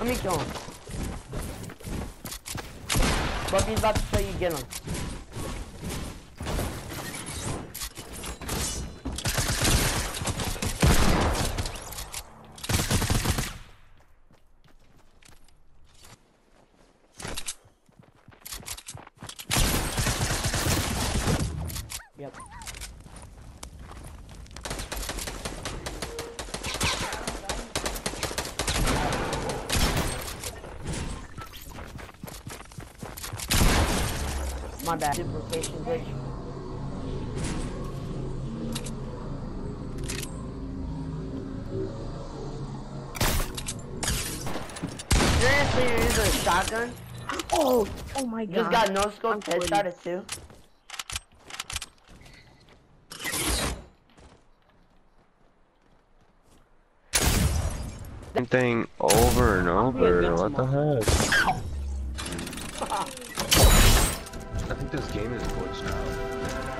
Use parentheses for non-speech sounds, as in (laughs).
Amigão. Bobby dá pra sair, Guilherme. Yep. My bad. Duplication glitch. Seriously, you're using a shotgun? Oh, oh my You god. just got no scope I'm headshot at two? Same thing over and over. What the them heck? (laughs) I think this game is glitched out.